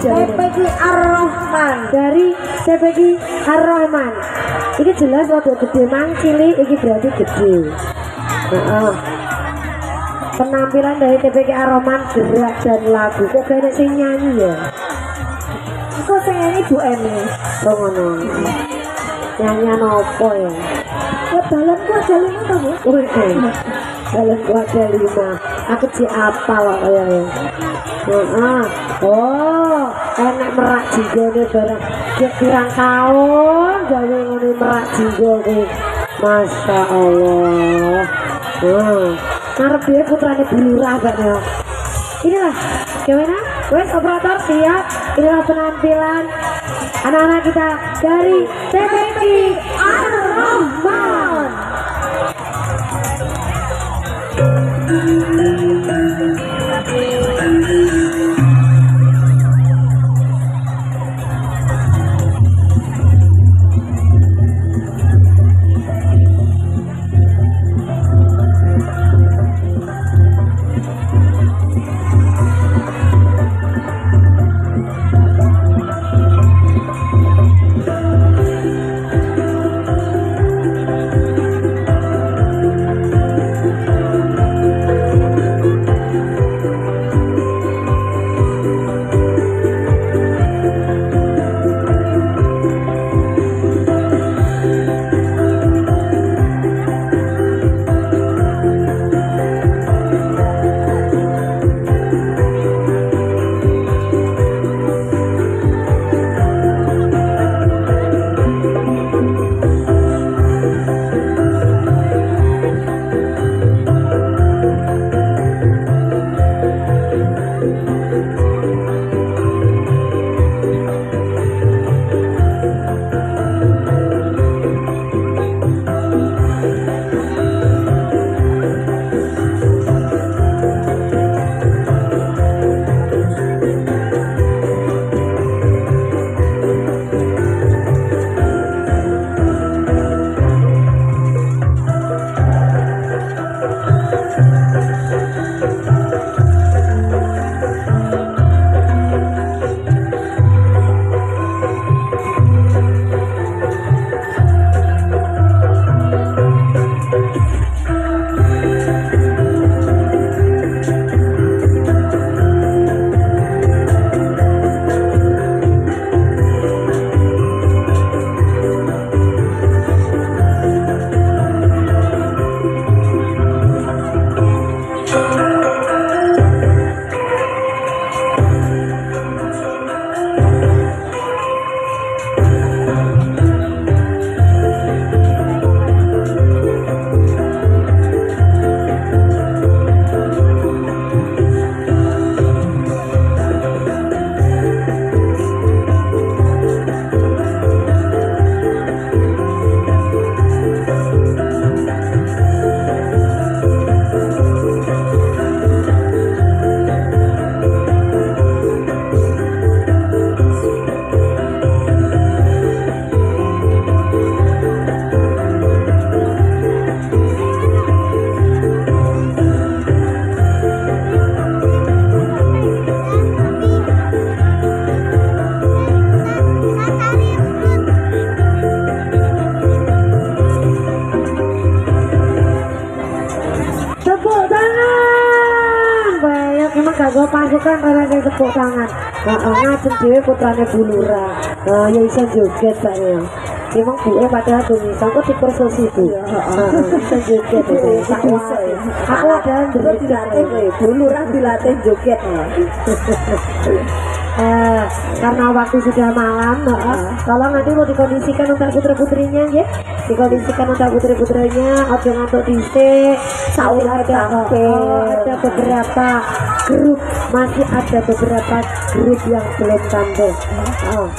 jare? TPQ Ar-Rahman. Dari TPQ Ar-Rahman. Ini jelas waktu gede mang iki berarti gede. Heeh. Penampilan dari TPQ Ar-Rahman gerak dan lagu kok kayaknya sing nyanyi ya. Kok pengen Bu Emi? Oh ngono. Nyanyian apa ya? Ya balon ku ada lima ta, Bu? Gua ada lima. Aku sih apa loh kayaknya. Heeh. Oh, enak merak juga nih barang. Dia kurang tahun jadi ngene merak juga nih. Masya Allah. Hmm. Ngarep dia putranya bulurah banget. Inilah, gimana? Wes operator siap. Inilah penampilan anak-anak kita dari TPQ Ar-Rahman. Thank you. Tepuk tangan. Banyak emang gak gue pasukan karena kayak tepuk tangan. Nah, ngajeng dewe putrane bulura. Nah, ya bisa joget Pak ya. Emang bu eh padahal tuh misal kok dikursus itu. Bisa joget itu. Tak wae. Aku ada dulu dilatih. Bulura dilatih joget. Eh, karena waktu sudah malam, tolong nanti mau dikondisikan untuk putra putrinya ya, dikondisikan untuk putri putrinya, ojo ngantuk dhisik, sahur ada, oh, ada beberapa grup, masih ada beberapa grup yang belum tampil. Oh.